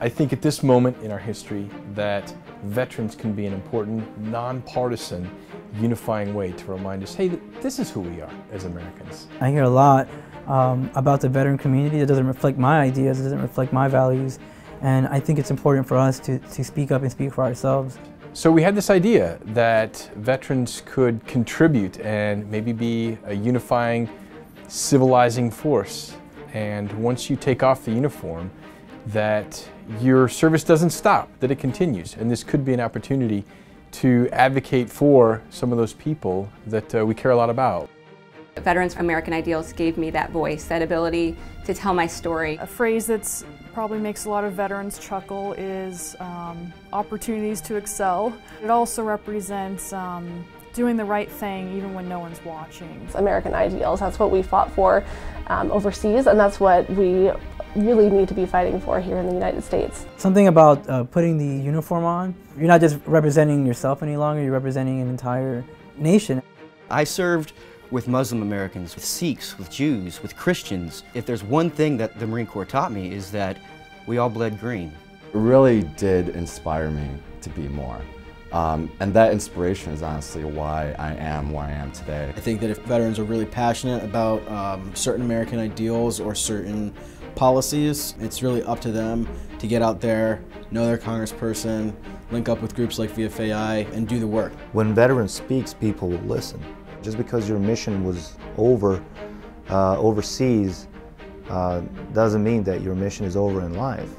I think at this moment in our history that veterans can be an important, nonpartisan, unifying way to remind us, hey, this is who we are as Americans. I hear a lot um, about the veteran community that doesn't reflect my ideas, it doesn't reflect my values, and I think it's important for us to, to speak up and speak for ourselves. So we had this idea that veterans could contribute and maybe be a unifying, civilizing force. And once you take off the uniform, that your service doesn't stop, that it continues. And this could be an opportunity to advocate for some of those people that uh, we care a lot about. Veterans American Ideals gave me that voice, that ability to tell my story. A phrase that probably makes a lot of veterans chuckle is um, opportunities to excel. It also represents um, doing the right thing even when no one's watching. American Ideals, that's what we fought for um, overseas and that's what we really need to be fighting for here in the United States. Something about uh, putting the uniform on, you're not just representing yourself any longer, you're representing an entire nation. I served with Muslim Americans, with Sikhs, with Jews, with Christians. If there's one thing that the Marine Corps taught me is that we all bled green. It really did inspire me to be more. Um, and that inspiration is honestly why I am where I am today. I think that if veterans are really passionate about um, certain American ideals or certain policies, it's really up to them to get out there, know their congressperson, link up with groups like VFAI, and do the work. When veterans speaks, people will listen. Just because your mission was over uh, overseas uh, doesn't mean that your mission is over in life.